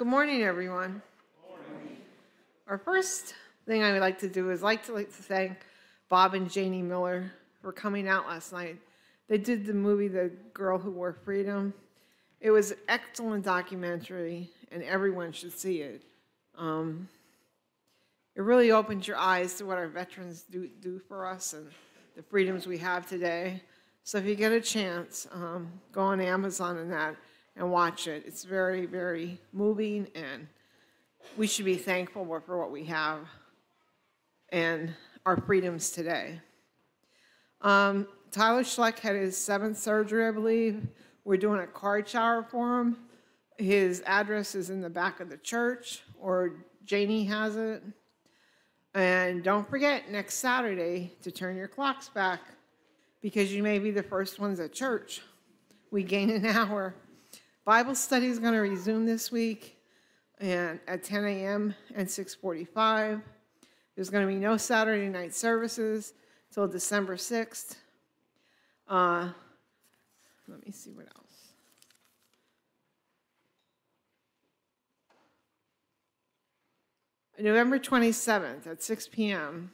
Good morning, everyone. Our first thing I would like to do is like to like to thank Bob and Janie Miller for coming out last night. They did the movie The Girl Who Wore Freedom. It was an excellent documentary, and everyone should see it. Um, it really opens your eyes to what our veterans do, do for us and the freedoms we have today. So if you get a chance, um, go on Amazon and that and watch it. It's very, very moving, and we should be thankful for what we have and our freedoms today. Um, Tyler Schleck had his seventh surgery, I believe. We're doing a card shower for him. His address is in the back of the church, or Janie has it. And don't forget next Saturday to turn your clocks back because you may be the first ones at church. We gain an hour. Bible study is going to resume this week and at 10 a.m. and 6:45. There's going to be no Saturday night services till December 6th. Uh, let me see what else. November 27th at 6 p.m.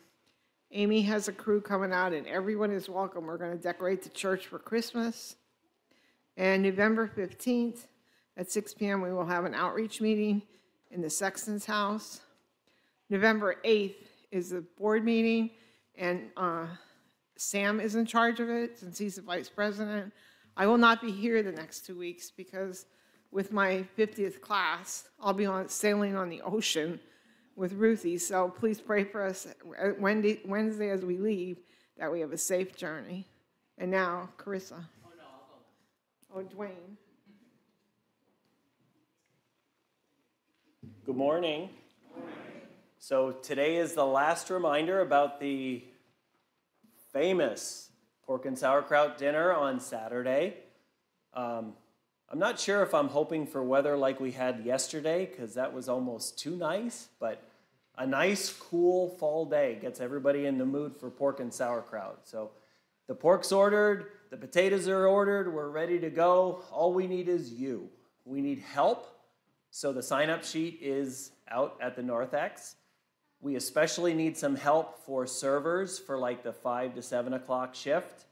Amy has a crew coming out, and everyone is welcome. We're going to decorate the church for Christmas. And November 15th at 6 p.m., we will have an outreach meeting in the Sexton's house. November 8th is the board meeting, and uh, Sam is in charge of it since he's the vice president. I will not be here the next two weeks because with my 50th class, I'll be on sailing on the ocean with Ruthie. So please pray for us Wednesday, Wednesday as we leave that we have a safe journey. And now, Carissa. Oh, Dwayne. Good morning. So today is the last reminder about the famous pork and sauerkraut dinner on Saturday. Um, I'm not sure if I'm hoping for weather like we had yesterday because that was almost too nice, but a nice, cool fall day gets everybody in the mood for pork and sauerkraut. So the pork's ordered, the potatoes are ordered, we're ready to go. All we need is you. We need help. So the sign up sheet is out at the narthex. We especially need some help for servers for like the 5 to 7 o'clock shift.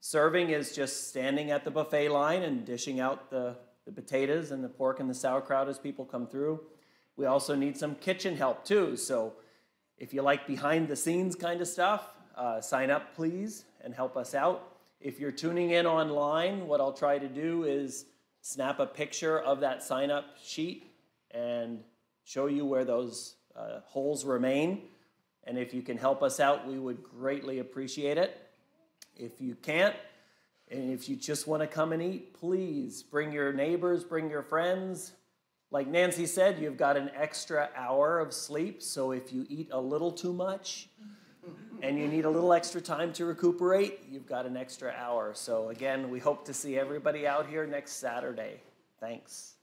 Serving is just standing at the buffet line and dishing out the, the potatoes and the pork and the sauerkraut as people come through. We also need some kitchen help too. So if you like behind the scenes kind of stuff, uh, sign up please and help us out. If you're tuning in online, what I'll try to do is snap a picture of that sign up sheet and show you where those uh, holes remain. And if you can help us out, we would greatly appreciate it. If you can't, and if you just want to come and eat, please bring your neighbors, bring your friends. Like Nancy said, you've got an extra hour of sleep, so if you eat a little too much and you need a little extra time to recuperate, you've got an extra hour. So, again, we hope to see everybody out here next Saturday. Thanks.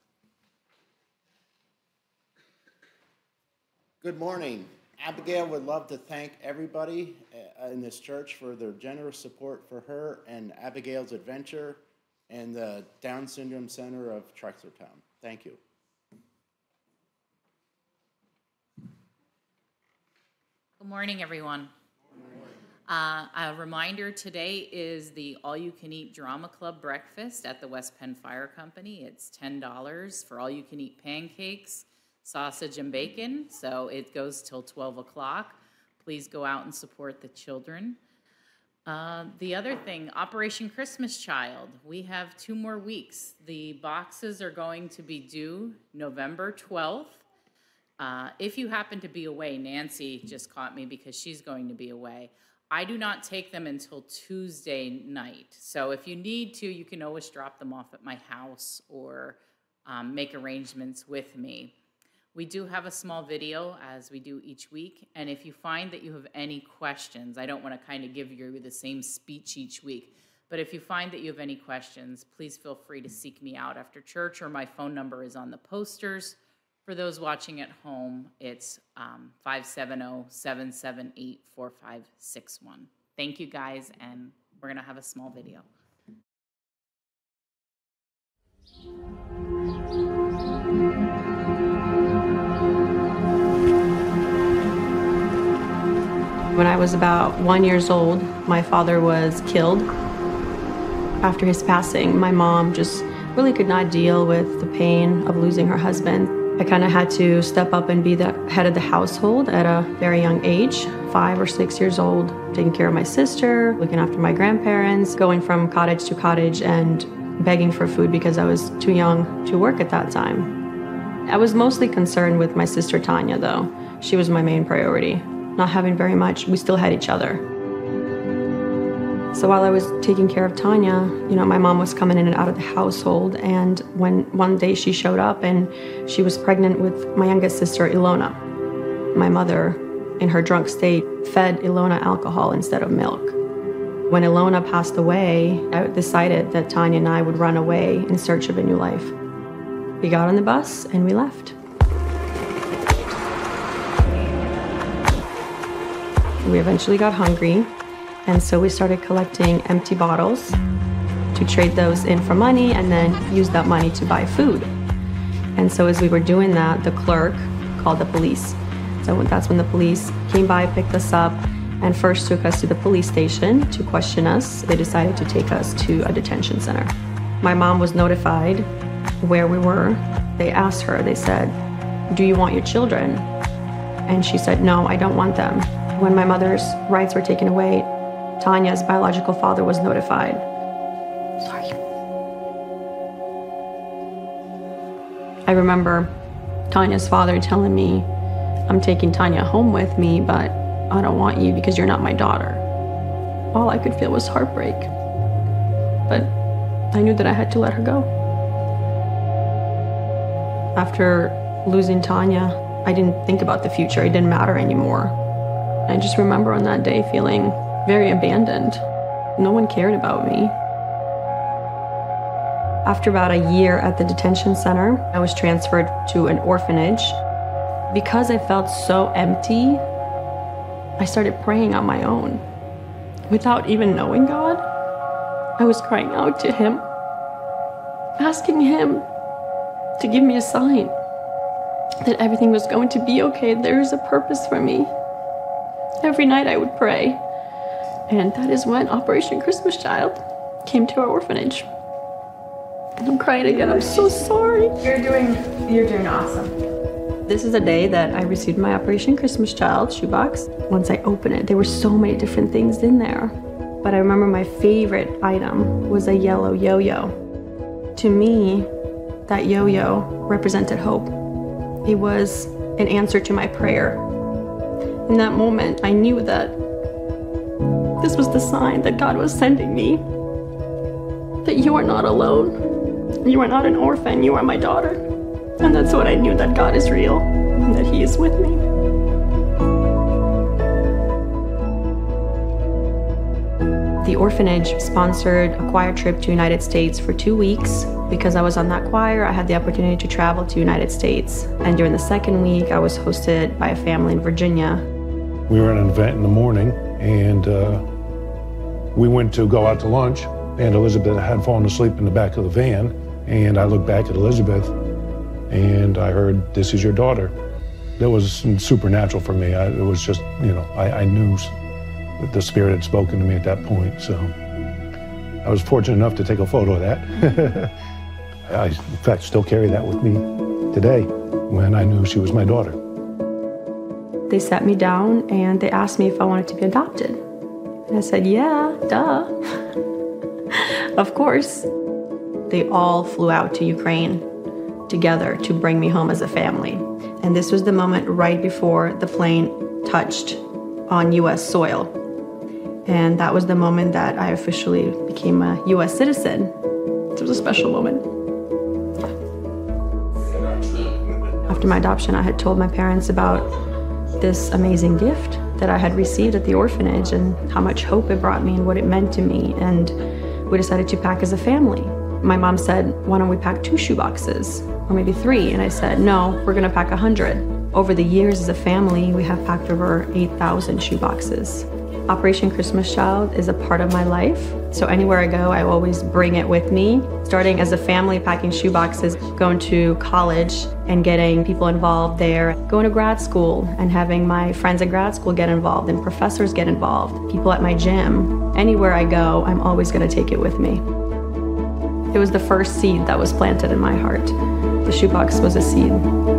Good morning. Abigail would love to thank everybody uh, in this church for their generous support for her and Abigail's Adventure and the Down Syndrome Center of Trexlertown. Thank you. Good morning, everyone. Uh, a reminder today is the All You Can Eat Drama Club breakfast at the West Penn Fire Company. It's $10 for all you can eat pancakes sausage and bacon, so it goes till 12 o'clock. Please go out and support the children. Uh, the other thing, Operation Christmas Child, we have two more weeks. The boxes are going to be due November 12th. Uh, if you happen to be away, Nancy just caught me because she's going to be away. I do not take them until Tuesday night. So if you need to, you can always drop them off at my house or um, make arrangements with me. We do have a small video as we do each week. And if you find that you have any questions, I don't want to kind of give you the same speech each week, but if you find that you have any questions, please feel free to seek me out after church or my phone number is on the posters. For those watching at home, it's um, 570 778 4561. Thank you guys, and we're going to have a small video. When I was about one years old, my father was killed. After his passing, my mom just really could not deal with the pain of losing her husband. I kind of had to step up and be the head of the household at a very young age, five or six years old, taking care of my sister, looking after my grandparents, going from cottage to cottage and begging for food because I was too young to work at that time. I was mostly concerned with my sister Tanya, though. She was my main priority. Not having very much, we still had each other. So while I was taking care of Tanya, you know, my mom was coming in and out of the household. And when one day she showed up and she was pregnant with my youngest sister, Ilona, my mother, in her drunk state, fed Ilona alcohol instead of milk. When Ilona passed away, I decided that Tanya and I would run away in search of a new life. We got on the bus and we left. We eventually got hungry, and so we started collecting empty bottles to trade those in for money and then use that money to buy food. And so as we were doing that, the clerk called the police. So that's when the police came by, picked us up, and first took us to the police station to question us. They decided to take us to a detention center. My mom was notified where we were. They asked her, they said, Do you want your children? And she said, No, I don't want them. When my mother's rights were taken away, Tanya's biological father was notified. Sorry. I remember Tanya's father telling me, I'm taking Tanya home with me, but I don't want you because you're not my daughter. All I could feel was heartbreak. But I knew that I had to let her go. After losing Tanya, I didn't think about the future. It didn't matter anymore. I just remember on that day feeling very abandoned. No one cared about me. After about a year at the detention center, I was transferred to an orphanage. Because I felt so empty, I started praying on my own. Without even knowing God, I was crying out to Him, asking Him to give me a sign that everything was going to be okay. There is a purpose for me. Every night I would pray. And that is when Operation Christmas Child came to our orphanage. I'm crying again. I'm so sorry. You're doing, you're doing awesome. This is a day that I received my Operation Christmas Child shoebox. Once I opened it, there were so many different things in there. But I remember my favorite item was a yellow yo-yo. To me, that yo-yo represented hope. It was an answer to my prayer. In that moment, I knew that this was the sign that God was sending me. That you are not alone. You are not an orphan. You are my daughter. And that's what I knew that God is real and that He is with me. The orphanage sponsored a choir trip to United States for two weeks. Because I was on that choir, I had the opportunity to travel to United States. And during the second week, I was hosted by a family in Virginia. We were at an event in the morning, and uh, we went to go out to lunch, and Elizabeth had fallen asleep in the back of the van. And I looked back at Elizabeth, and I heard, This is your daughter. That was supernatural for me. I, it was just, you know, I, I knew that the Spirit had spoken to me at that point. So I was fortunate enough to take a photo of that. I, in fact, still carry that with me today when I knew she was my daughter. They sat me down and they asked me if I wanted to be adopted. And I said, Yeah, duh. of course. They all flew out to Ukraine together to bring me home as a family. And this was the moment right before the plane touched on US soil. And that was the moment that I officially became a US citizen. It was a special moment. After my adoption, I had told my parents about this amazing gift that I had received at the orphanage and how much hope it brought me and what it meant to me. And we decided to pack as a family. My mom said, Why don't we pack two shoeboxes? Or maybe three. And I said, No, we're going to pack a 100. Over the years as a family, we have packed over 8,000 shoeboxes. Operation Christmas Child is a part of my life. So anywhere I go, I always bring it with me. Starting as a family packing shoeboxes, going to college and getting people involved there, going to grad school and having my friends at grad school get involved and professors get involved, people at my gym. Anywhere I go, I'm always going to take it with me. It was the first seed that was planted in my heart. The shoebox was a seed.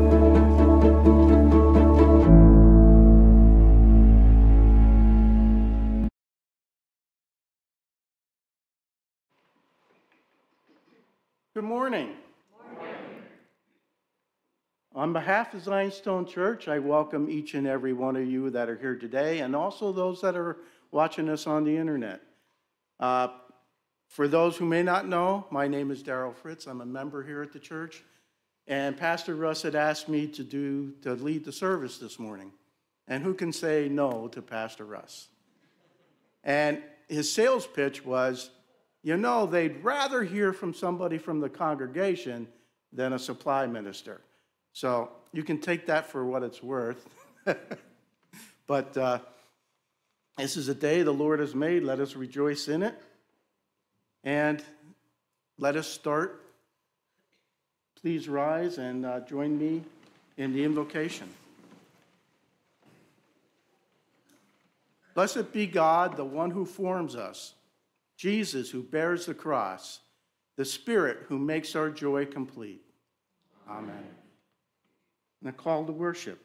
On behalf of Zion's Stone Church, I welcome each and every one of you that are here today and also those that are watching us on the internet. Uh, for those who may not know, my name is Daryl Fritz. I'm a member here at the church. And Pastor Russ had asked me to do to lead the service this morning. And who can say no to Pastor Russ? And his sales pitch was, you know, they'd rather hear from somebody from the congregation than a supply minister. So you can take that for what it's worth. but uh, this is a day the Lord has made. Let us rejoice in it. And let us start. Please rise and uh, join me in the invocation. Blessed be God, the one who forms us, Jesus who bears the cross, the Spirit who makes our joy complete. Amen. And a call to worship.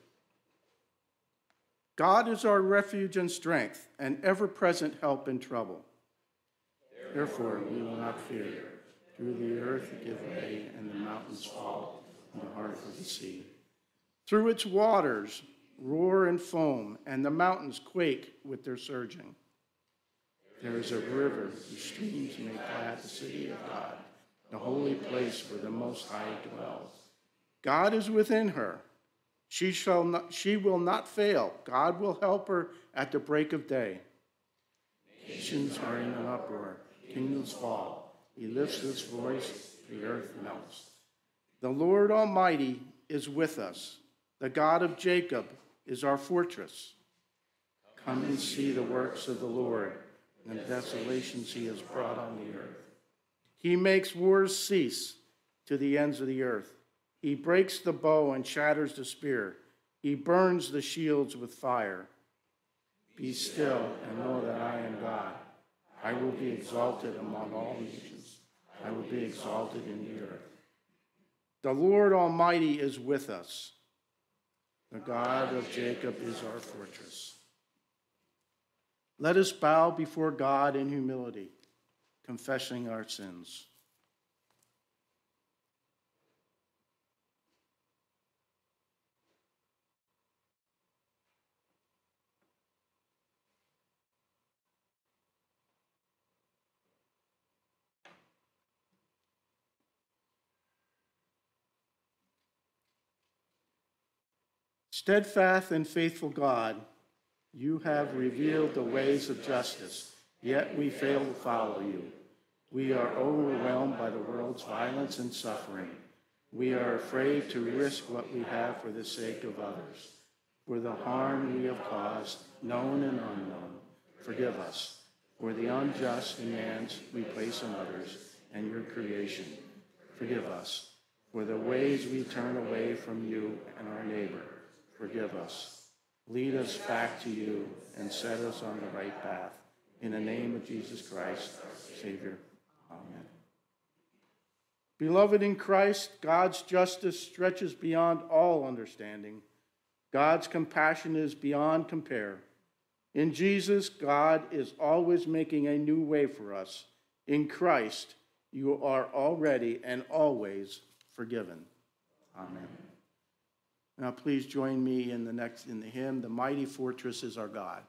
God is our refuge and strength, and ever present help in trouble. Therefore, we will not fear. Through the earth give way, and the mountains fall in the heart of the sea. Through its waters roar and foam, and the mountains quake with their surging. There is a river whose streams make glad the city of God, the holy place where the Most High dwells. God is within her. She, shall not, she will not fail. God will help her at the break of day. Nations are in an uproar kingdoms fall. He lifts his voice, the earth melts. The Lord Almighty is with us. The God of Jacob is our fortress. Come and see the works of the Lord and the desolations he has brought on the earth. He makes wars cease to the ends of the earth. He breaks the bow and shatters the spear. He burns the shields with fire. Be still and know that I am God. I will be exalted among all nations. I will be exalted in the earth. The Lord Almighty is with us. The God of Jacob is our fortress. Let us bow before God in humility, confessing our sins. Steadfast and faithful God, you have revealed the ways of justice, yet we fail to follow you. We are overwhelmed by the world's violence and suffering. We are afraid to risk what we have for the sake of others. For the harm we have caused, known and unknown, forgive us. For the unjust demands we place on others and your creation, forgive us. For the ways we turn away from you and our neighbor, forgive us. Lead us back to you and set us on the right path. In the name of Jesus Christ, Savior. Amen. Beloved in Christ, God's justice stretches beyond all understanding. God's compassion is beyond compare. In Jesus, God is always making a new way for us. In Christ, you are already and always forgiven. Amen. Now please join me in the next in the hymn, The Mighty Fortress is Our God.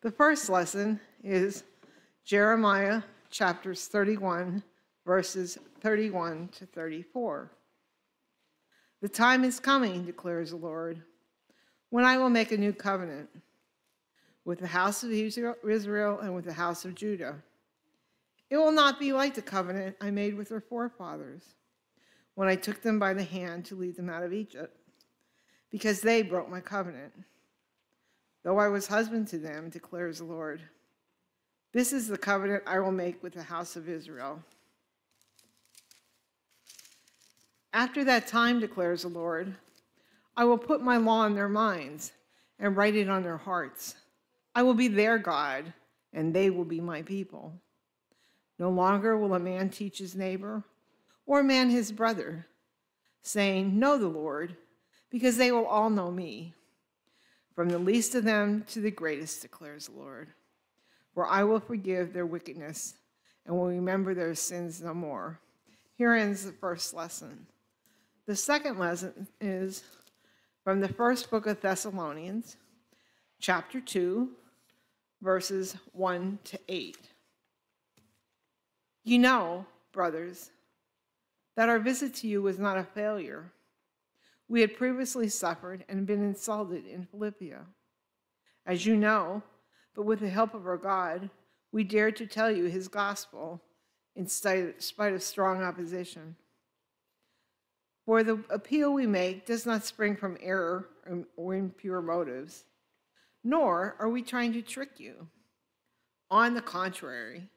The first lesson is Jeremiah chapters 31, verses 31 to 34. The time is coming, declares the Lord, when I will make a new covenant with the house of Israel and with the house of Judah. It will not be like the covenant I made with their forefathers when I took them by the hand to lead them out of Egypt, because they broke my covenant though I was husband to them, declares the Lord. This is the covenant I will make with the house of Israel. After that time, declares the Lord, I will put my law in their minds and write it on their hearts. I will be their God, and they will be my people. No longer will a man teach his neighbor or a man his brother, saying, Know the Lord, because they will all know me from the least of them to the greatest, declares the Lord. For I will forgive their wickedness and will remember their sins no more. Here ends the first lesson. The second lesson is from the first book of Thessalonians, chapter 2, verses 1 to 8. You know, brothers, that our visit to you was not a failure we had previously suffered and been insulted in Philippia. As you know, but with the help of our God, we dared to tell you his gospel in spite of strong opposition. For the appeal we make does not spring from error or impure motives, nor are we trying to trick you. On the contrary,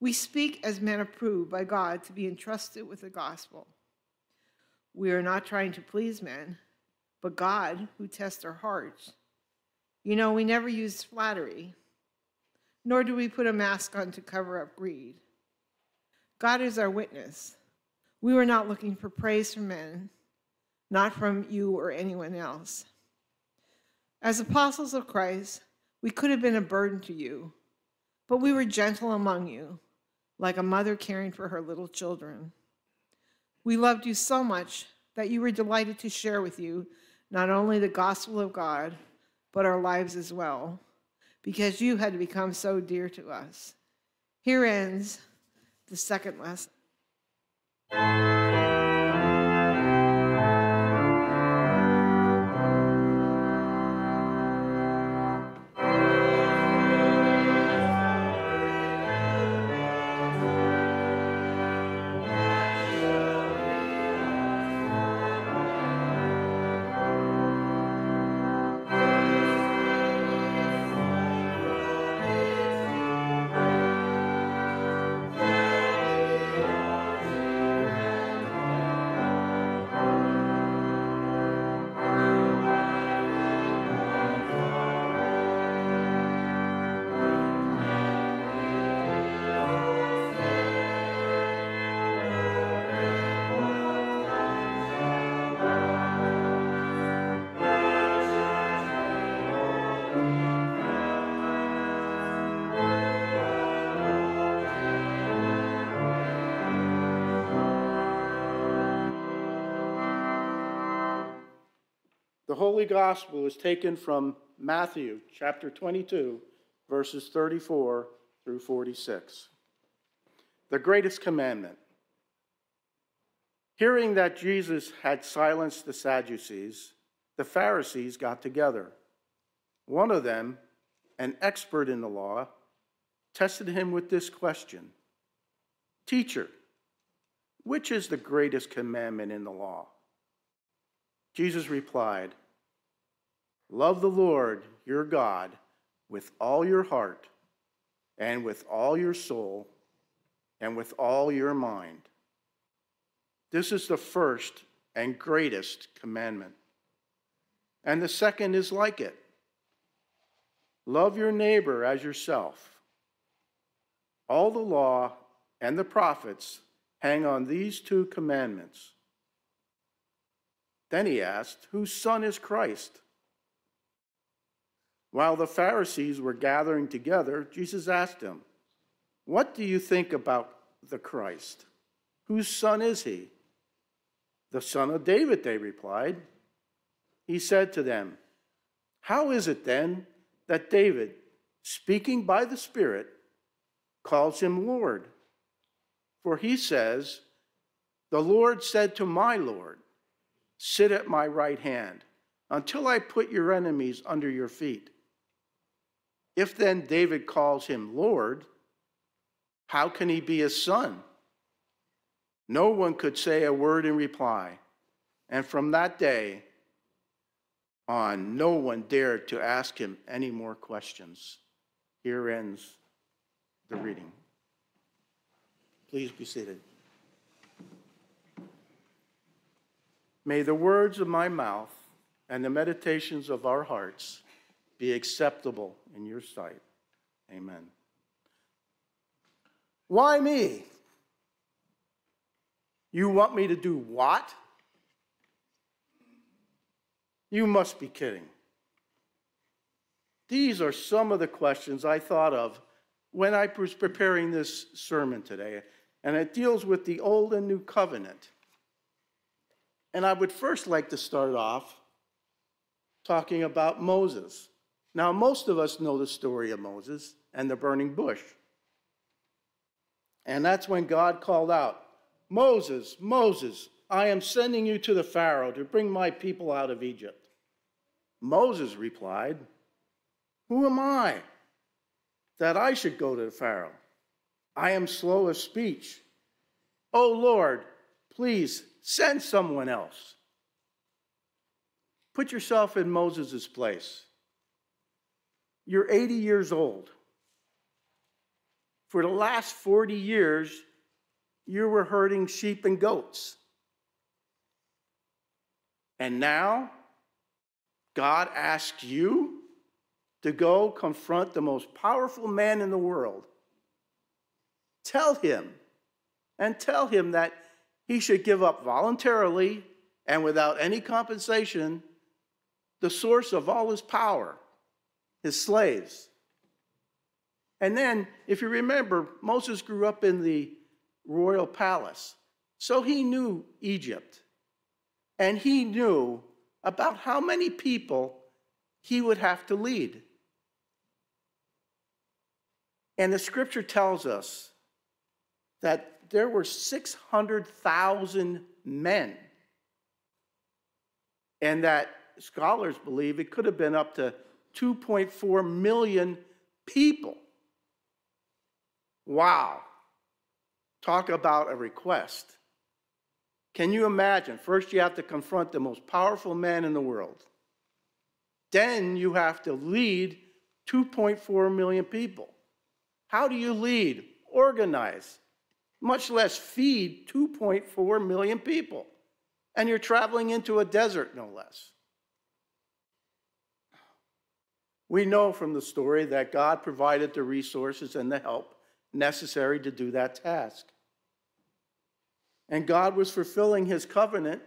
we speak as men approved by God to be entrusted with the gospel. We are not trying to please men, but God who tests our hearts. You know, we never use flattery, nor do we put a mask on to cover up greed. God is our witness. We were not looking for praise from men, not from you or anyone else. As apostles of Christ, we could have been a burden to you, but we were gentle among you, like a mother caring for her little children. We loved you so much that you were delighted to share with you not only the gospel of God, but our lives as well, because you had become so dear to us. Here ends the second lesson. Holy Gospel is taken from Matthew chapter 22, verses 34 through 46. The greatest commandment. Hearing that Jesus had silenced the Sadducees, the Pharisees got together. One of them, an expert in the law, tested him with this question Teacher, which is the greatest commandment in the law? Jesus replied, Love the Lord your God with all your heart, and with all your soul, and with all your mind. This is the first and greatest commandment. And the second is like it love your neighbor as yourself. All the law and the prophets hang on these two commandments. Then he asked, Whose son is Christ? While the Pharisees were gathering together, Jesus asked them, What do you think about the Christ? Whose son is he? The son of David, they replied. He said to them, How is it then that David, speaking by the Spirit, calls him Lord? For he says, The Lord said to my Lord, Sit at my right hand until I put your enemies under your feet. If then David calls him Lord, how can he be his son? No one could say a word in reply. And from that day on, no one dared to ask him any more questions. Here ends the reading. Please be seated. May the words of my mouth and the meditations of our hearts be acceptable in your sight. Amen. Why me? You want me to do what? You must be kidding. These are some of the questions I thought of when I was preparing this sermon today, and it deals with the Old and New Covenant. And I would first like to start off talking about Moses. Now, most of us know the story of Moses and the burning bush. And that's when God called out, Moses, Moses, I am sending you to the Pharaoh to bring my people out of Egypt. Moses replied, Who am I that I should go to the Pharaoh? I am slow of speech. O Lord, please Send someone else. Put yourself in Moses' place. You're 80 years old. For the last 40 years, you were herding sheep and goats. And now, God asks you to go confront the most powerful man in the world. Tell him, and tell him that he should give up voluntarily and without any compensation the source of all his power, his slaves. And then, if you remember, Moses grew up in the royal palace, so he knew Egypt. And he knew about how many people he would have to lead. And the scripture tells us that there were 600,000 men. And that scholars believe it could have been up to 2.4 million people. Wow. Talk about a request. Can you imagine? First, you have to confront the most powerful man in the world. Then you have to lead 2.4 million people. How do you lead? Organize much less feed 2.4 million people. And you're traveling into a desert, no less. We know from the story that God provided the resources and the help necessary to do that task. And God was fulfilling his covenant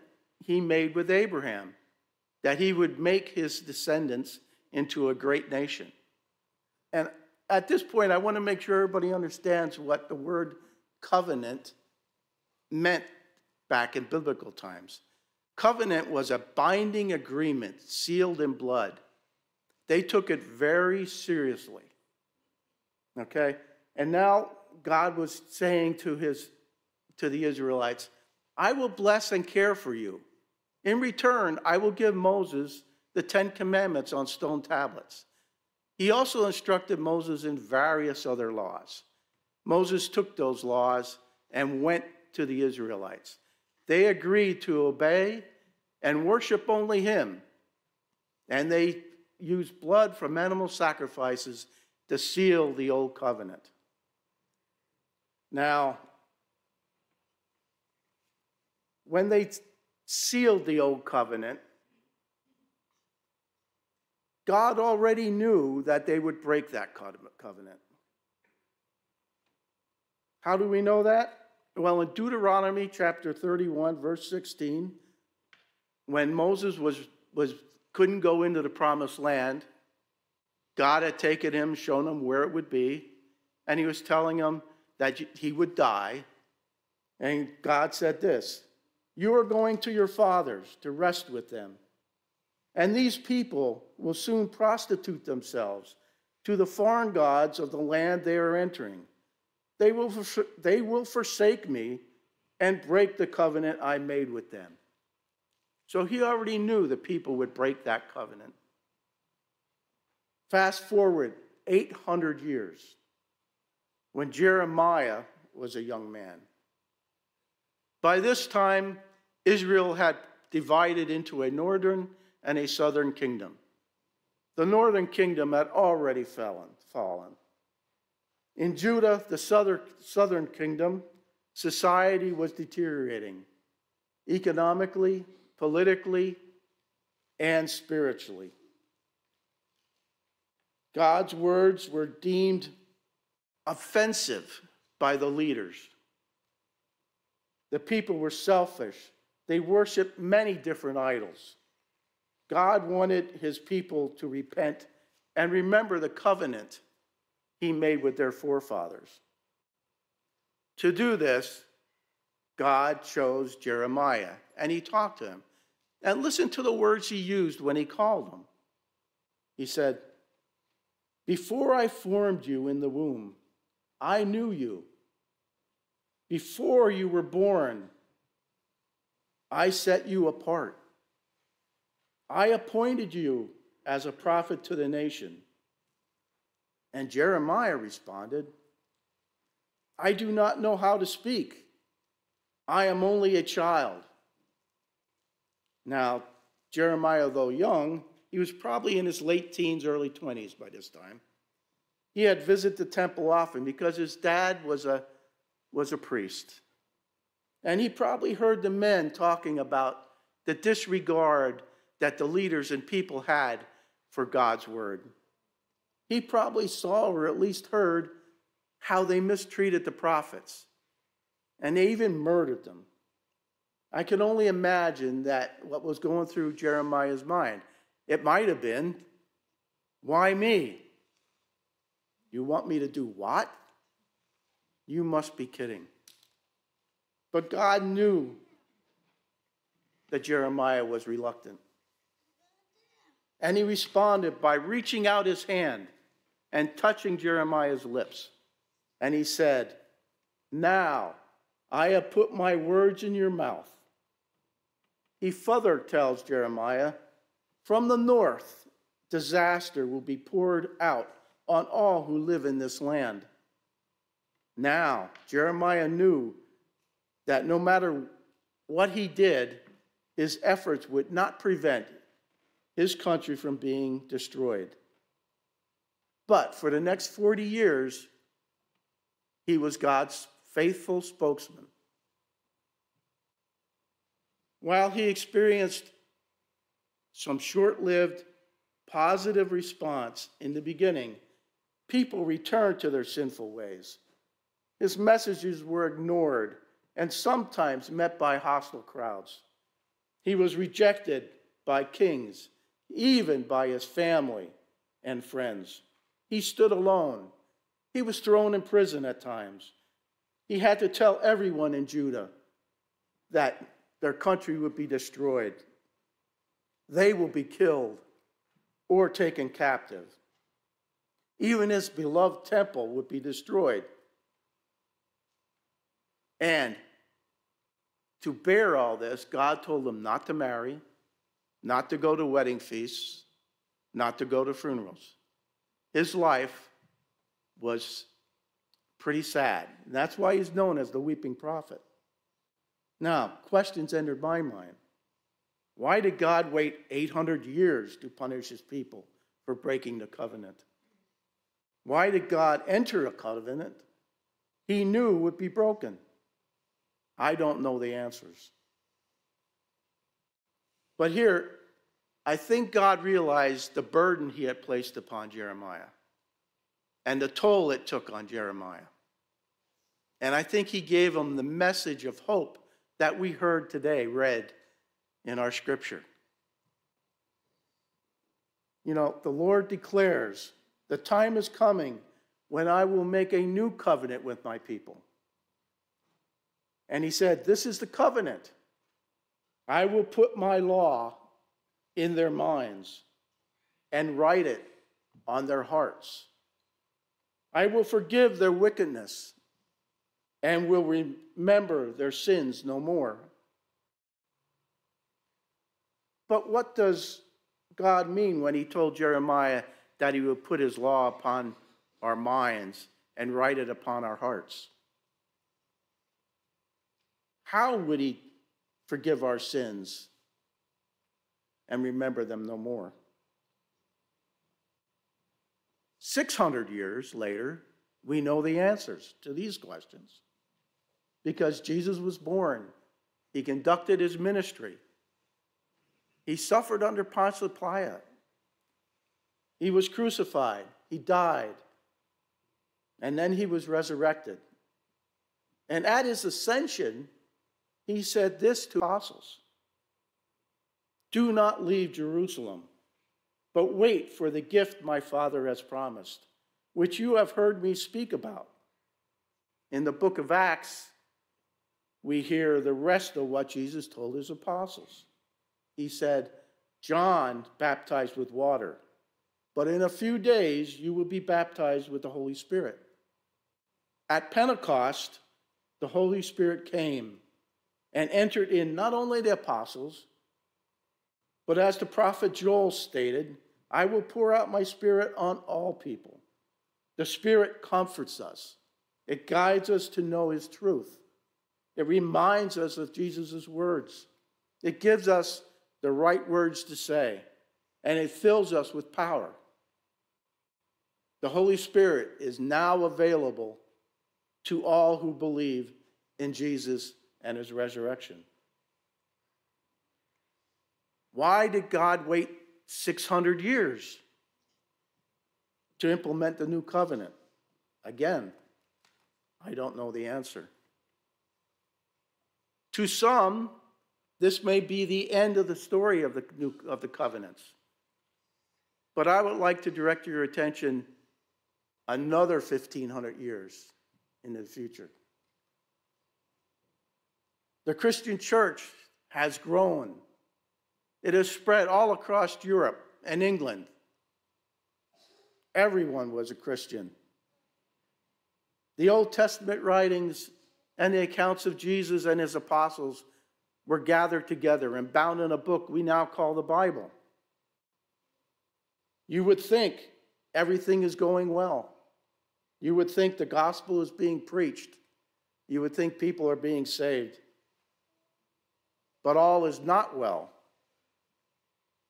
he made with Abraham that he would make his descendants into a great nation. And at this point, I want to make sure everybody understands what the word covenant meant back in biblical times. Covenant was a binding agreement sealed in blood. They took it very seriously. Okay? And now God was saying to his to the Israelites, I will bless and care for you. In return, I will give Moses the 10 commandments on stone tablets. He also instructed Moses in various other laws. Moses took those laws and went to the Israelites. They agreed to obey and worship only him. And they used blood from animal sacrifices to seal the old covenant. Now, when they sealed the old covenant, God already knew that they would break that covenant. How do we know that? Well, in Deuteronomy chapter 31, verse 16, when Moses was, was, couldn't go into the promised land, God had taken him, shown him where it would be, and he was telling him that he would die. And God said this You are going to your fathers to rest with them. And these people will soon prostitute themselves to the foreign gods of the land they are entering. They will, they will forsake me and break the covenant I made with them. So he already knew the people would break that covenant. Fast forward 800 years when Jeremiah was a young man. By this time, Israel had divided into a northern and a southern kingdom. The northern kingdom had already fallen. fallen. In Judah, the southern, southern kingdom, society was deteriorating economically, politically, and spiritually. God's words were deemed offensive by the leaders. The people were selfish. They worshiped many different idols. God wanted his people to repent and remember the covenant he made with their forefathers. To do this, God chose Jeremiah and he talked to him. And listen to the words he used when he called him. He said, Before I formed you in the womb, I knew you. Before you were born, I set you apart. I appointed you as a prophet to the nation. And Jeremiah responded, I do not know how to speak. I am only a child. Now, Jeremiah, though young, he was probably in his late teens, early 20s by this time. He had visited the temple often because his dad was a, was a priest. And he probably heard the men talking about the disregard that the leaders and people had for God's word. He probably saw or at least heard how they mistreated the prophets and they even murdered them. I can only imagine that what was going through Jeremiah's mind. It might have been, why me? You want me to do what? You must be kidding. But God knew that Jeremiah was reluctant. And he responded by reaching out his hand and touching Jeremiah's lips. And he said, Now I have put my words in your mouth. He further tells Jeremiah, From the north, disaster will be poured out on all who live in this land. Now, Jeremiah knew that no matter what he did, his efforts would not prevent his country from being destroyed. But for the next 40 years, he was God's faithful spokesman. While he experienced some short lived positive response in the beginning, people returned to their sinful ways. His messages were ignored and sometimes met by hostile crowds. He was rejected by kings, even by his family and friends. He stood alone. He was thrown in prison at times. He had to tell everyone in Judah that their country would be destroyed. They will be killed or taken captive. Even his beloved temple would be destroyed. And to bear all this, God told them not to marry, not to go to wedding feasts, not to go to funerals. His life was pretty sad. And that's why he's known as the weeping prophet. Now, questions entered my mind. Why did God wait 800 years to punish his people for breaking the covenant? Why did God enter a covenant he knew would be broken? I don't know the answers. But here, I think God realized the burden he had placed upon Jeremiah and the toll it took on Jeremiah. And I think he gave him the message of hope that we heard today read in our scripture. You know, the Lord declares, The time is coming when I will make a new covenant with my people. And he said, This is the covenant. I will put my law in their minds and write it on their hearts. I will forgive their wickedness and will remember their sins no more. But what does God mean when he told Jeremiah that he would put his law upon our minds and write it upon our hearts? How would he forgive our sins and remember them no more? 600 years later, we know the answers to these questions because Jesus was born. He conducted his ministry. He suffered under Pontius Pilate. He was crucified. He died. And then he was resurrected. And at his ascension, he said this to the apostles Do not leave Jerusalem, but wait for the gift my Father has promised, which you have heard me speak about. In the book of Acts, we hear the rest of what Jesus told his apostles. He said, John baptized with water, but in a few days you will be baptized with the Holy Spirit. At Pentecost, the Holy Spirit came and entered in not only the apostles, but as the prophet Joel stated, I will pour out my spirit on all people. The Spirit comforts us, it guides us to know His truth. It reminds us of Jesus' words. It gives us the right words to say, and it fills us with power. The Holy Spirit is now available to all who believe in Jesus and his resurrection. Why did God wait 600 years to implement the new covenant? Again, I don't know the answer. To some, this may be the end of the story of the, new, of the covenants. But I would like to direct your attention another 1,500 years in the future. The Christian church has grown. It has spread all across Europe and England. Everyone was a Christian. The Old Testament writings and the accounts of Jesus and his apostles were gathered together and bound in a book we now call the Bible. You would think everything is going well. You would think the gospel is being preached. You would think people are being saved but all is not well.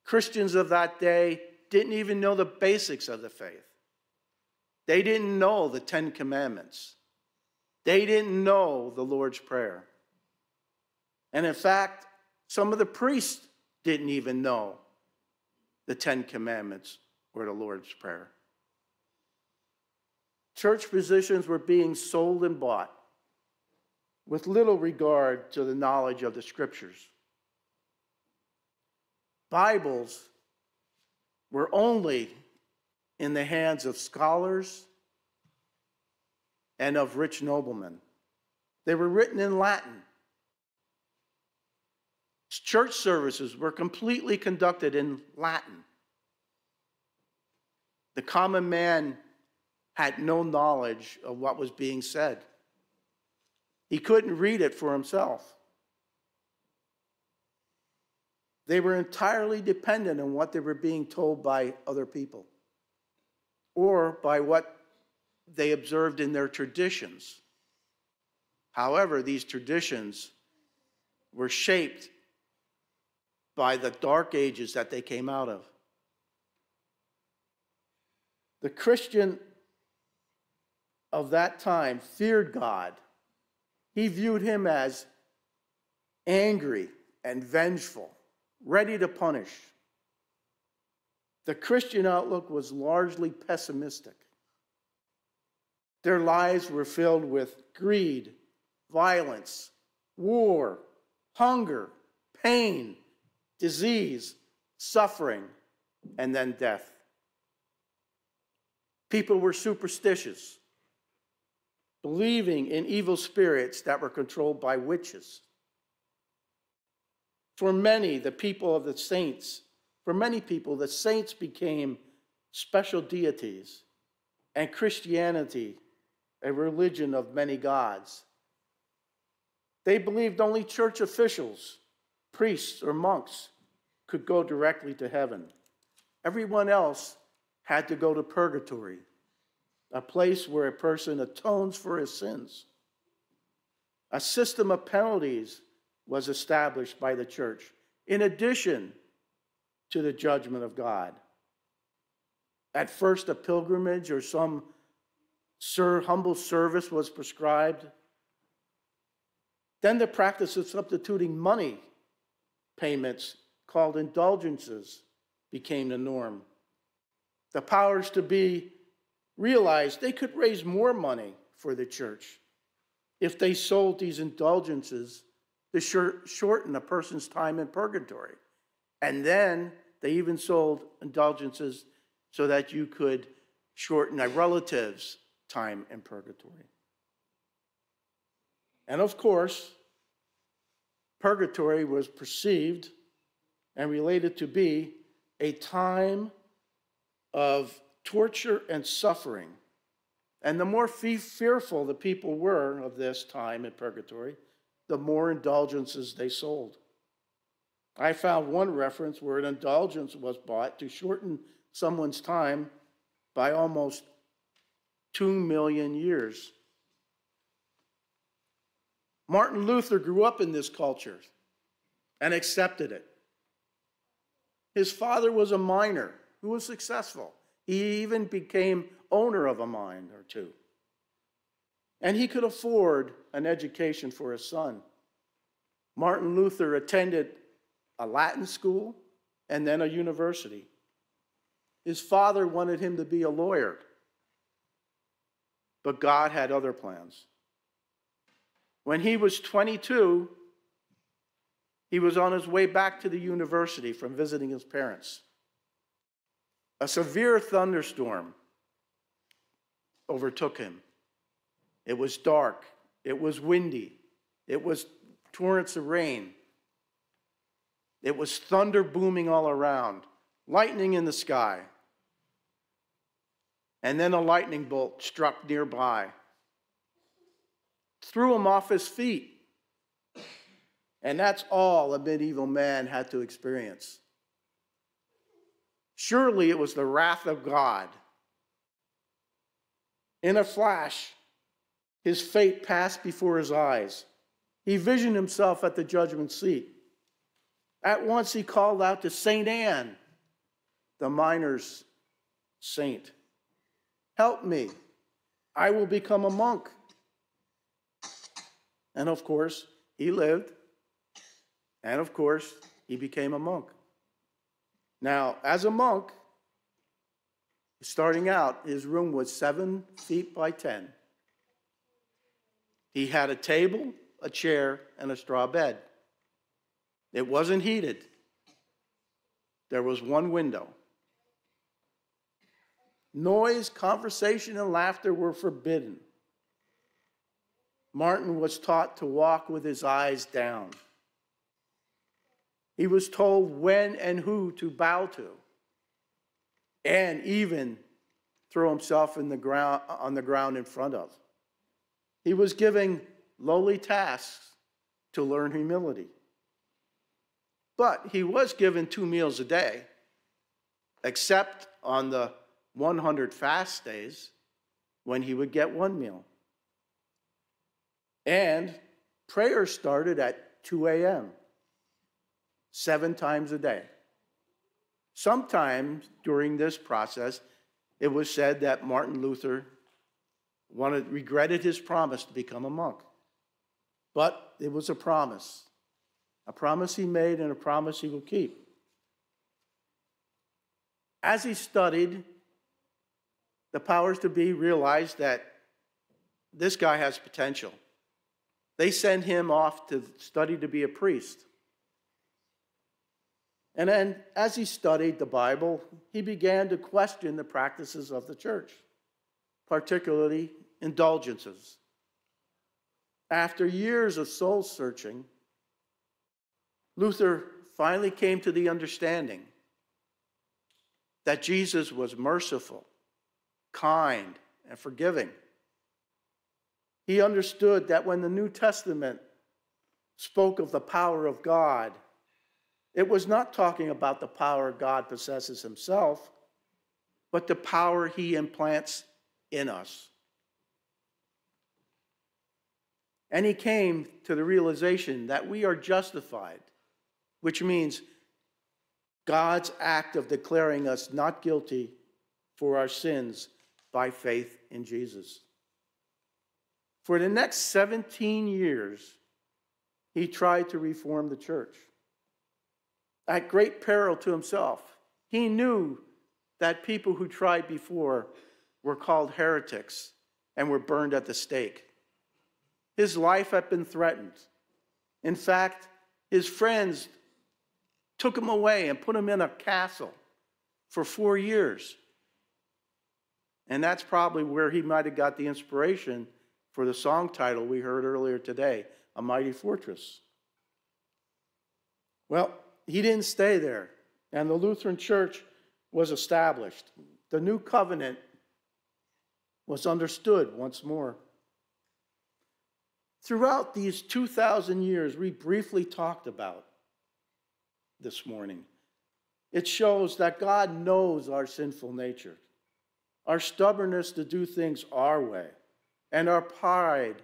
Christians of that day didn't even know the basics of the faith. They didn't know the Ten Commandments. They didn't know the Lord's Prayer. And in fact, some of the priests didn't even know the Ten Commandments or the Lord's Prayer. Church positions were being sold and bought with little regard to the knowledge of the scriptures. Bibles were only in the hands of scholars and of rich noblemen. They were written in Latin. Church services were completely conducted in Latin. The common man had no knowledge of what was being said. He couldn't read it for himself. They were entirely dependent on what they were being told by other people or by what they observed in their traditions. However, these traditions were shaped by the dark ages that they came out of. The Christian of that time feared God. He viewed him as angry and vengeful, ready to punish. The Christian outlook was largely pessimistic. Their lives were filled with greed, violence, war, hunger, pain, disease, suffering, and then death. People were superstitious, believing in evil spirits that were controlled by witches. For many, the people of the saints, for many people, the saints became special deities, and Christianity, a religion of many gods. They believed only church officials, priests, or monks could go directly to heaven. Everyone else had to go to purgatory, a place where a person atones for his sins. A system of penalties was established by the church, in addition to the judgment of God. At first, a pilgrimage or some humble service was prescribed. Then, the practice of substituting money payments called indulgences became the norm the powers to be realized they could raise more money for the church if they sold these indulgences to shorten a person's time in purgatory. And then they even sold indulgences so that you could shorten a relative's time in purgatory. And of course, purgatory was perceived and related to be a time of torture and suffering. And the more fearful the people were of this time in purgatory, the more indulgences they sold. I found one reference where an indulgence was bought to shorten someone's time by almost two million years. Martin Luther grew up in this culture and accepted it. His father was a miner who was successful. He even became owner of a mine or two. And he could afford an education for his son. Martin Luther attended a Latin school and then a university. His father wanted him to be a lawyer, but God had other plans. When he was 22, he was on his way back to the university from visiting his parents. A severe thunderstorm overtook him. It was dark, it was windy, it was torrents of rain, it was thunder booming all around, lightning in the sky. And then a lightning bolt struck nearby, threw him off his feet. And that's all a medieval man had to experience. Surely it was the wrath of God. In a flash, his fate passed before his eyes. He visioned himself at the judgment seat. At once he called out to St. Anne, the miner's saint Help me, I will become a monk. And of course, he lived. And of course, he became a monk. Now, as a monk, starting out, his room was seven feet by 10. He had a table, a chair, and a straw bed. It wasn't heated. There was one window. Noise, conversation, and laughter were forbidden. Martin was taught to walk with his eyes down. He was told when and who to bow to, and even throw himself the ground, on the ground in front of. He was giving lowly tasks to learn humility. But he was given two meals a day, except on the 100 fast days when he would get one meal. And prayer started at 2 a.m., seven times a day. Sometimes during this process, it was said that Martin Luther wanted, regretted his promise to become a monk. But it was a promise, a promise he made and a promise he will keep. As he studied, the powers to be realized that this guy has potential. They send him off to study to be a priest. And then, as he studied the Bible, he began to question the practices of the church, particularly indulgences. After years of soul searching, Luther finally came to the understanding that Jesus was merciful, kind, and forgiving. He understood that when the New Testament spoke of the power of God, it was not talking about the power God possesses himself, but the power he implants in us. And he came to the realization that we are justified, which means God's act of declaring us not guilty for our sins by faith in Jesus. For the next 17 years, he tried to reform the church at great peril to himself. He knew that people who tried before were called heretics and were burned at the stake. His life had been threatened. In fact, his friends took him away and put him in a castle for four years. And that's probably where he might have got the inspiration for the song title we heard earlier today, A Mighty Fortress. Well, he didn't stay there, and the Lutheran Church was established. The new covenant was understood once more. Throughout these 2,000 years, we briefly talked about this morning. It shows that God knows our sinful nature, our stubbornness to do things our way, and our pride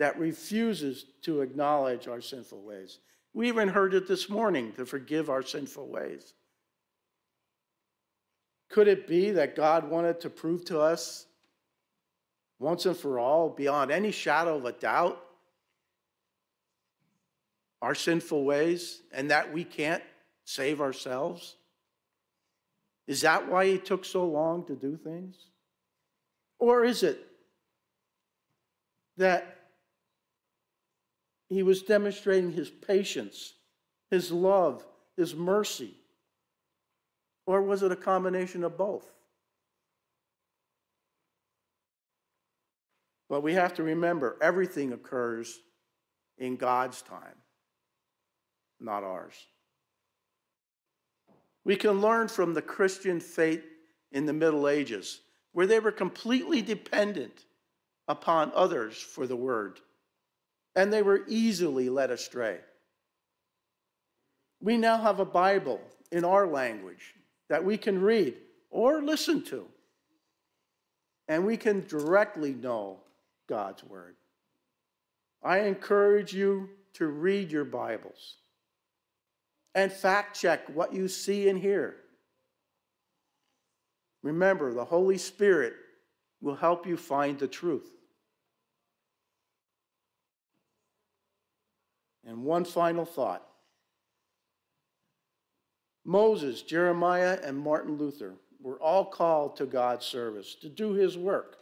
that refuses to acknowledge our sinful ways. We even heard it this morning to forgive our sinful ways. Could it be that God wanted to prove to us once and for all, beyond any shadow of a doubt, our sinful ways and that we can't save ourselves? Is that why he took so long to do things? Or is it that he was demonstrating his patience, his love, his mercy? Or was it a combination of both? But we have to remember everything occurs in God's time, not ours. We can learn from the Christian faith in the Middle Ages, where they were completely dependent upon others for the word and they were easily led astray. We now have a Bible in our language that we can read or listen to, and we can directly know God's Word. I encourage you to read your Bibles and fact check what you see and hear. Remember, the Holy Spirit will help you find the truth. And one final thought Moses, Jeremiah, and Martin Luther were all called to God's service to do his work.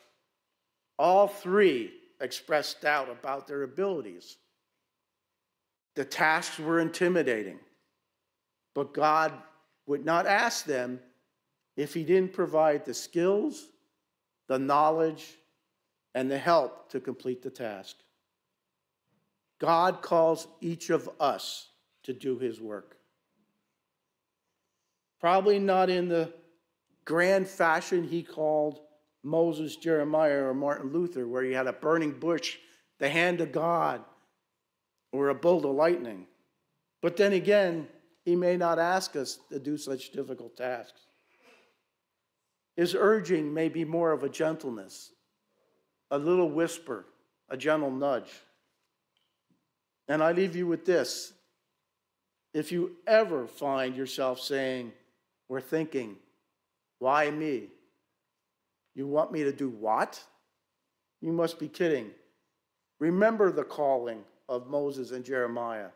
All three expressed doubt about their abilities. The tasks were intimidating, but God would not ask them if He didn't provide the skills, the knowledge, and the help to complete the task. God calls each of us to do his work. Probably not in the grand fashion he called Moses, Jeremiah, or Martin Luther, where he had a burning bush, the hand of God, or a bolt of lightning. But then again, he may not ask us to do such difficult tasks. His urging may be more of a gentleness, a little whisper, a gentle nudge. And I leave you with this. If you ever find yourself saying or thinking, why me? You want me to do what? You must be kidding. Remember the calling of Moses and Jeremiah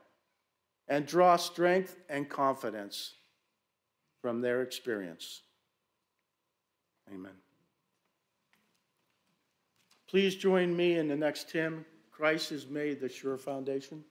and draw strength and confidence from their experience. Amen. Please join me in the next hymn Christ has made the sure foundation.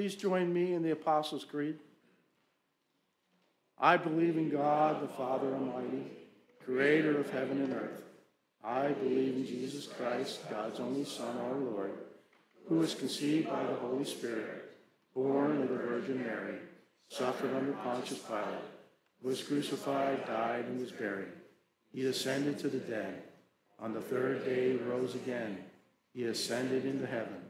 Please join me in the Apostles' Creed. I believe in God, the Father Almighty, creator of heaven and earth. I believe in Jesus Christ, God's only Son, our Lord, who was conceived by the Holy Spirit, born of the Virgin Mary, suffered under Pontius Pilate, was crucified, died, and was buried. He ascended to the dead. On the third day, he rose again. He ascended into heaven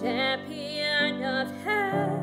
Champion of heaven,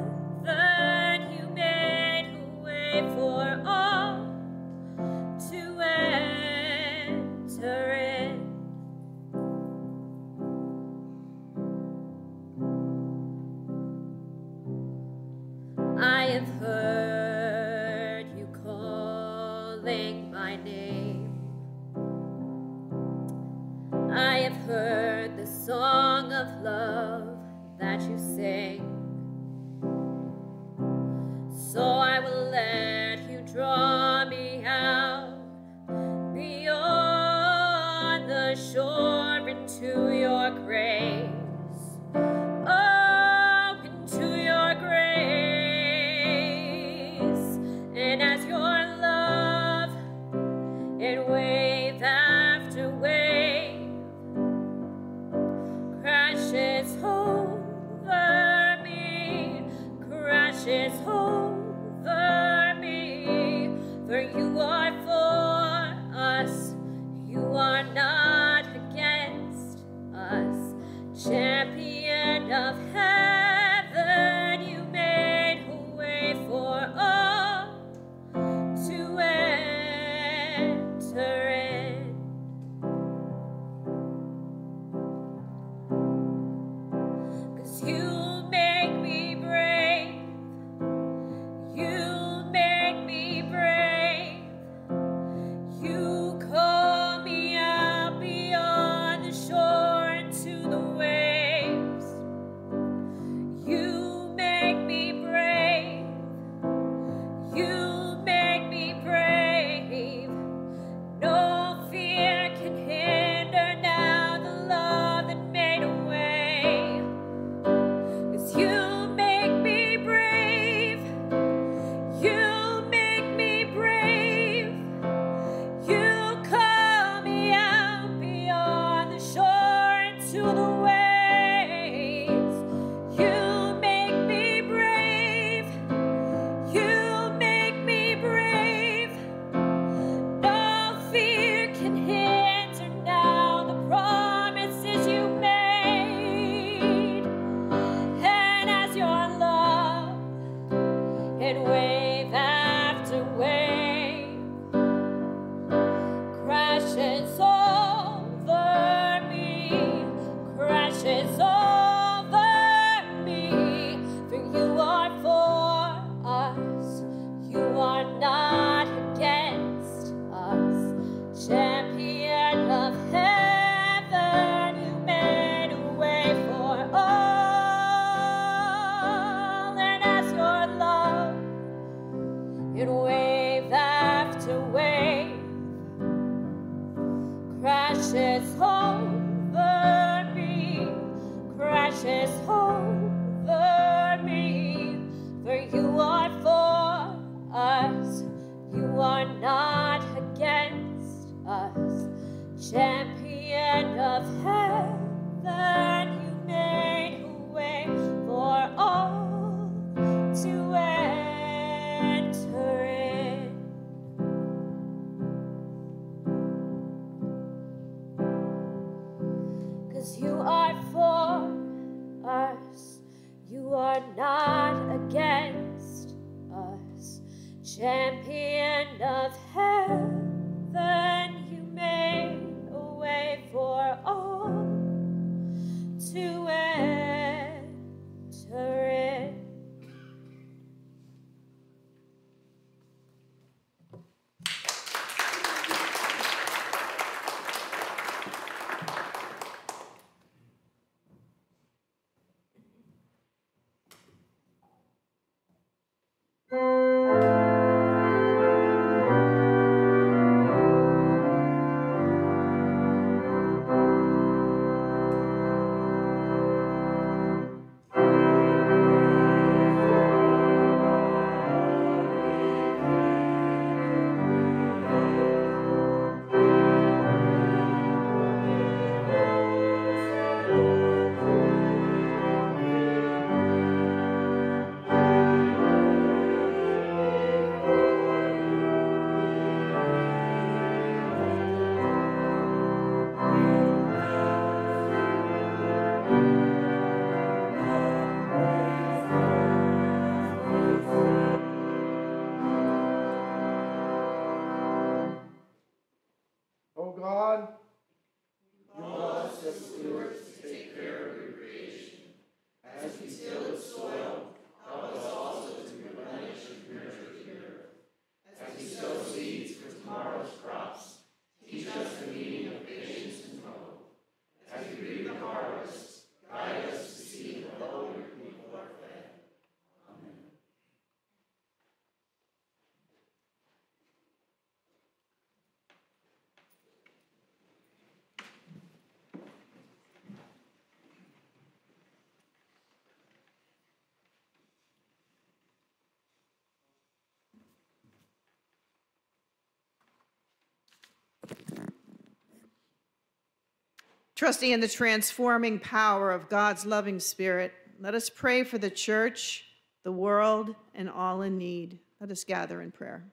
Trusting in the transforming power of God's loving spirit, let us pray for the church, the world, and all in need. Let us gather in prayer.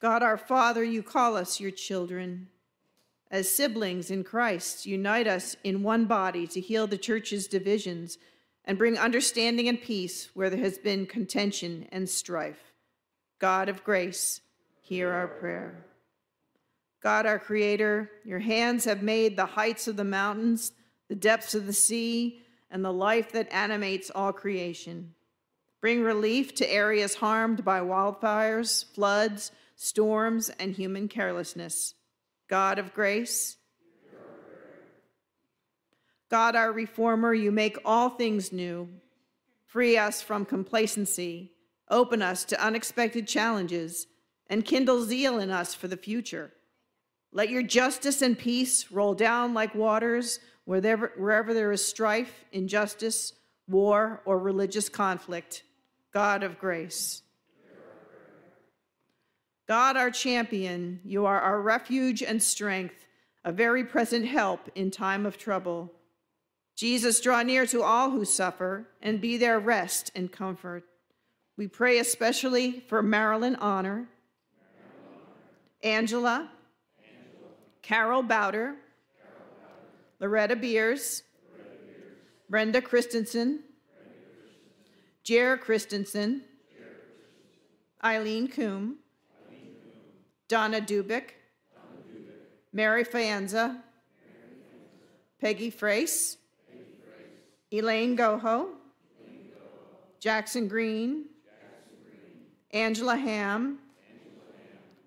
God our Father, you call us your children. As siblings in Christ, unite us in one body to heal the church's divisions and bring understanding and peace where there has been contention and strife. God of grace, hear our prayer. God, our Creator, your hands have made the heights of the mountains, the depths of the sea, and the life that animates all creation. Bring relief to areas harmed by wildfires, floods, storms, and human carelessness. God of grace, God, our reformer, you make all things new. Free us from complacency, open us to unexpected challenges, and kindle zeal in us for the future. Let your justice and peace roll down like waters wherever, wherever there is strife, injustice, war, or religious conflict. God of grace. God, our champion, you are our refuge and strength, a very present help in time of trouble. Jesus, draw near to all who suffer and be their rest and comfort. We pray especially for Marilyn Honor, Angela, Carol Bowder, Loretta Beers, Brenda Christensen, Jer Christensen, Eileen Coombe, Donna Dubik, Mary Fianza, Peggy Frace, Elaine Goho, Jackson Green, Angela Ham,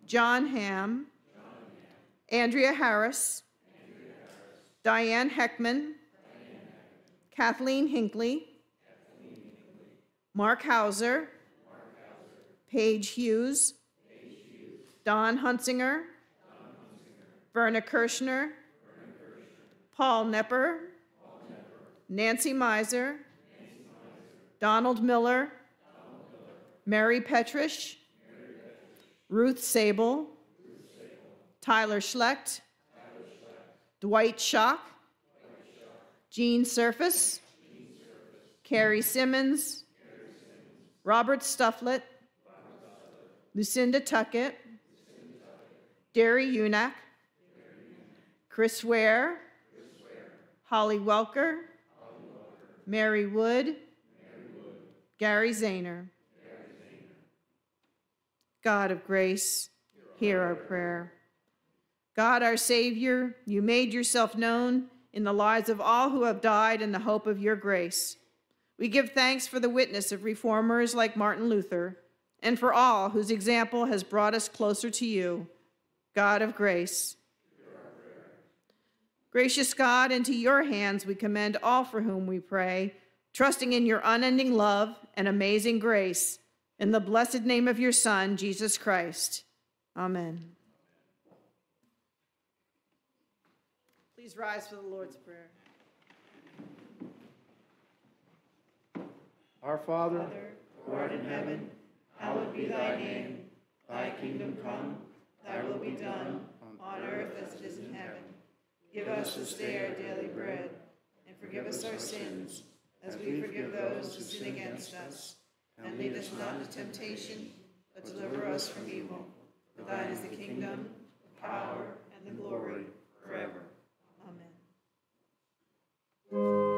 John Ham, Andrea Harris, Diane Heckman, Kathleen Hinckley, Mark Hauser, Paige Hughes, Don Hunsinger, Verna Kirschner, Paul Nepper, Nancy Miser, Donald Miller, Mary Petrish, Ruth Sable, Tyler Schlecht, Dwight Schock, Jean Surface, Carrie Simmons, Robert Stufflet, Lucinda Tuckett, Derry Unack, Chris Ware, Holly Welker, Mary Wood, Gary Zahner. God of grace, hear our prayer. God, our Savior, you made yourself known in the lives of all who have died in the hope of your grace. We give thanks for the witness of reformers like Martin Luther and for all whose example has brought us closer to you, God of grace. Gracious God, into your hands we commend all for whom we pray, trusting in your unending love and amazing grace. In the blessed name of your Son, Jesus Christ. Amen. Please rise for the Lord's Prayer. our Father, who art in heaven, hallowed be thy name. Thy kingdom come, thy will be done, on earth as it is in heaven. Give us this day our daily bread, and forgive us our sins, as we forgive those who sin against us. And lead us not into temptation, but deliver us from evil. For thine is the kingdom, the power, and the glory, forever. Amen.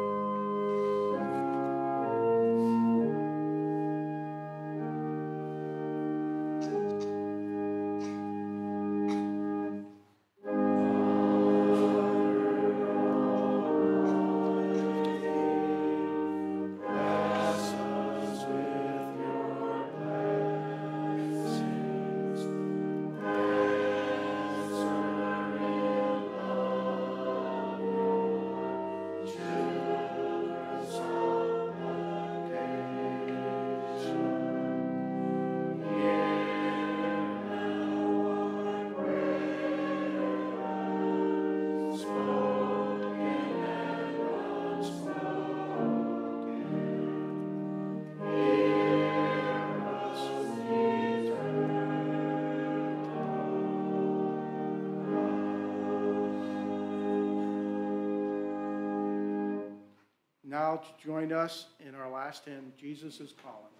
To join us in our last hymn, Jesus is Calling.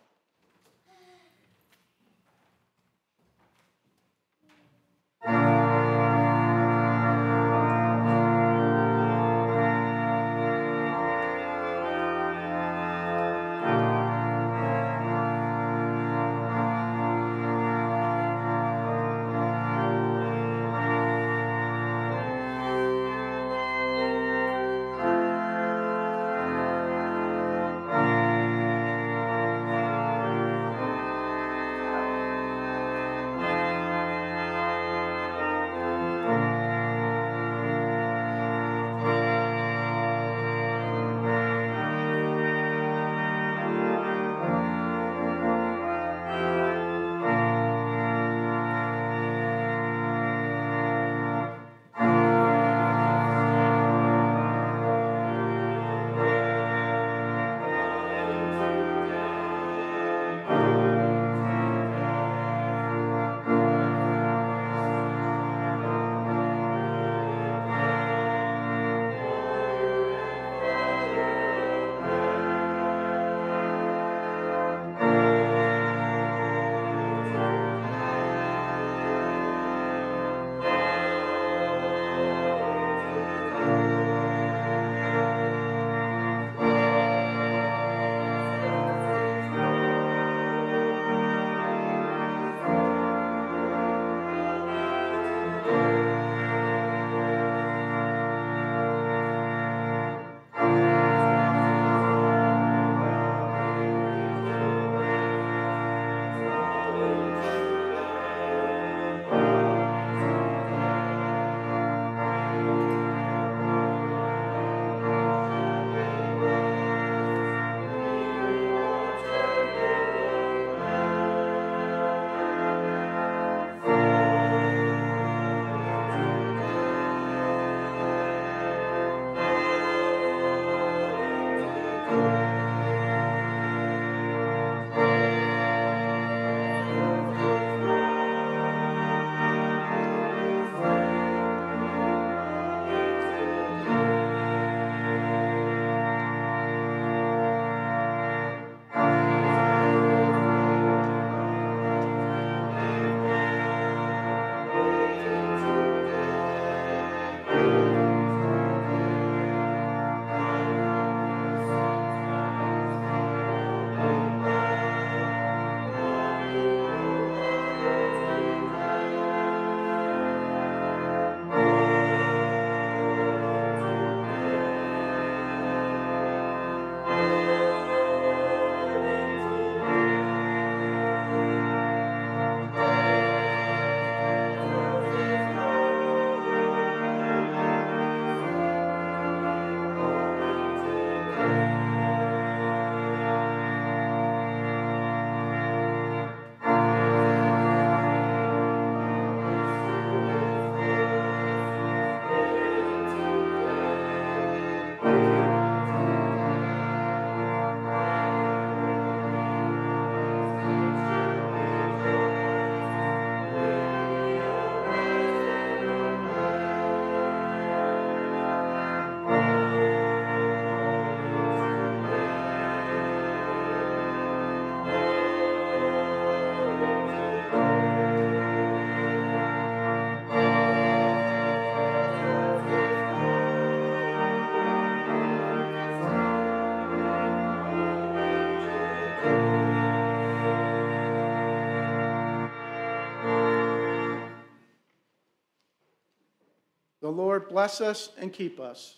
Lord bless us and keep us.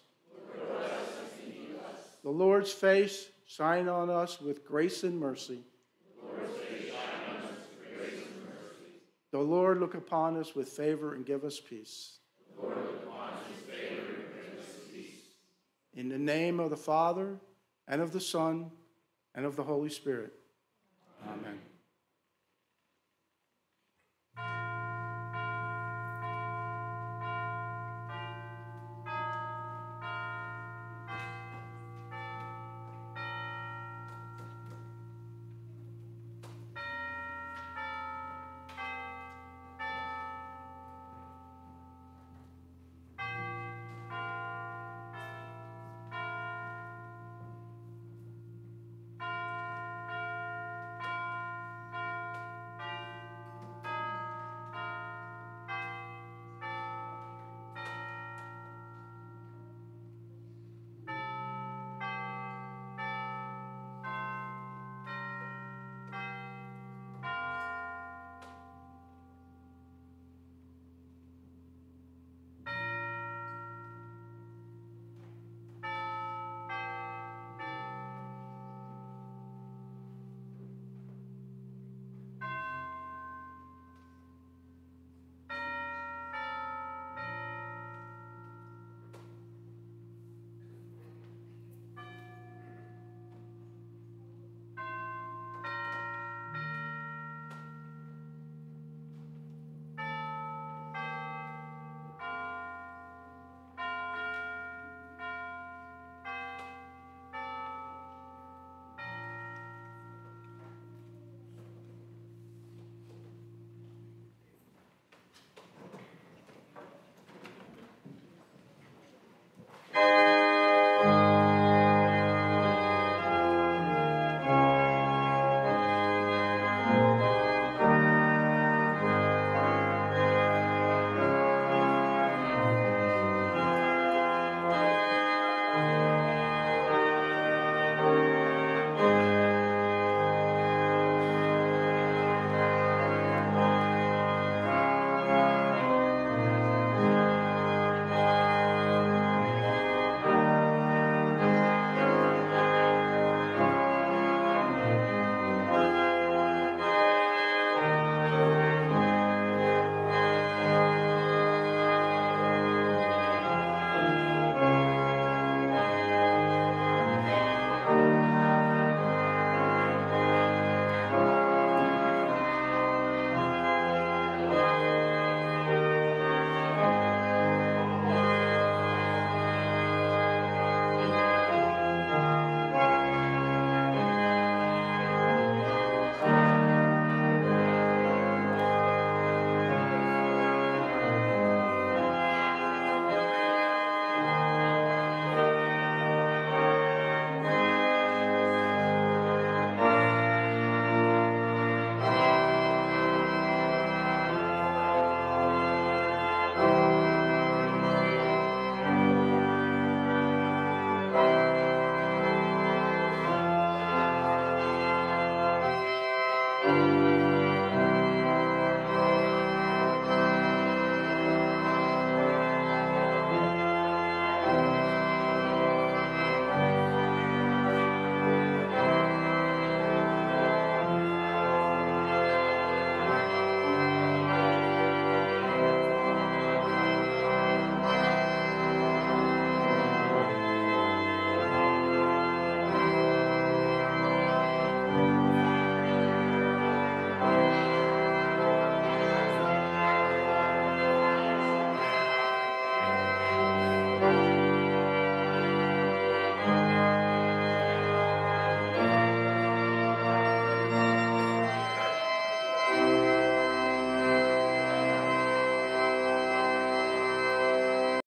The Lord's face shine on us with grace and mercy. The Lord look upon us with favor and give us peace. In the name of the Father, and of the Son, and of the Holy Spirit. Amen.